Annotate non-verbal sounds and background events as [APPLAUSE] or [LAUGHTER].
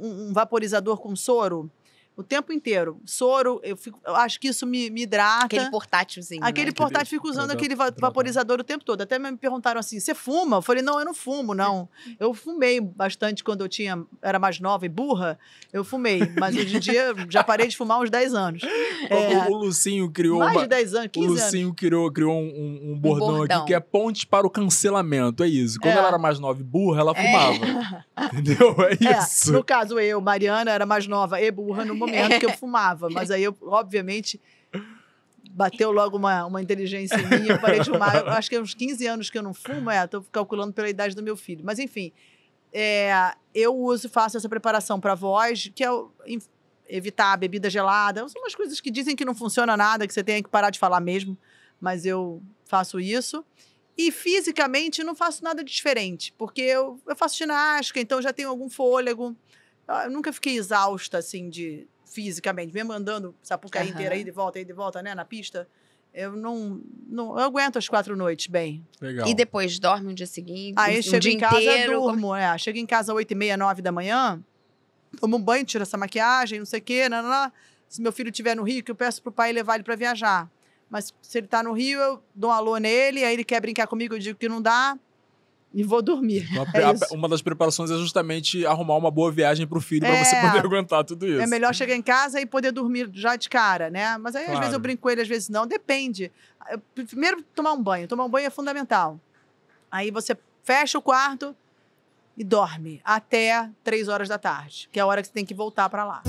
um, vaporizador com soro o tempo inteiro. Soro, eu, fico, eu acho que isso me, me hidrata. Aquele portátilzinho. Aquele né? portátil, fico usando aquele va- vaporizador o tempo todo. Até me perguntaram assim: você fuma? Eu falei: não, eu não fumo, não. Eu fumei bastante quando eu tinha, era mais nova e burra. Eu fumei, mas hoje em dia já parei de fumar há uns 10 anos. [LAUGHS] É, O, o Lucinho criou mais uma. de 10 anos, O 15 anos. Lucinho criou, criou um, um- um bordão, bordão. aqui que é ponte para o cancelamento. É isso. Quando É. ela era mais nova e burra, ela É. fumava. [LAUGHS] Entendeu? É É, isso. no caso, eu, Mariana, era mais nova e burra no momento que eu [LAUGHS] fumava. Mas aí eu, obviamente, bateu logo uma, uma inteligência em mim, eu parei de fumar. Eu acho que é uns 15 anos que eu não fumo, é, tô calculando pela idade do meu filho. Mas enfim, é, eu uso, faço essa preparação para voz, que é evitar a bebida gelada. São umas coisas que dizem que não funciona nada, que você tem que parar de falar mesmo. Mas eu faço isso. E fisicamente não faço nada de diferente, porque eu, eu faço ginástica, então já tenho algum fôlego. Eu nunca fiquei exausta, assim, de fisicamente, mesmo andando Sapucaí Aham. inteira, aí de volta, aí de volta, né, na pista. Eu não, não eu aguento as quatro noites bem. Legal. E depois dorme um dia seguinte, Aí um chego dia em casa, inteiro. durmo, é. Chego em casa às oito e meia, nove da manhã, tomo um banho, tiro essa maquiagem, não sei o quê, nananã. Se meu filho estiver no Rio, que eu peço pro pai levar ele para viajar. Mas se ele tá no Rio, eu dou um alô nele, aí ele quer brincar comigo, eu digo que não dá e vou dormir. Uma, [LAUGHS] É a- uma das preparações é justamente arrumar uma boa viagem pro filho pra É. você poder [LAUGHS] aguentar tudo isso. É melhor chegar em casa e poder dormir já de cara, né? Mas aí, às Claro. vezes, eu brinco com ele, às vezes não. Depende. Primeiro, tomar um banho. Tomar um banho é fundamental. Aí você fecha o quarto e dorme até três horas da tarde, que é a hora que você tem que voltar para lá.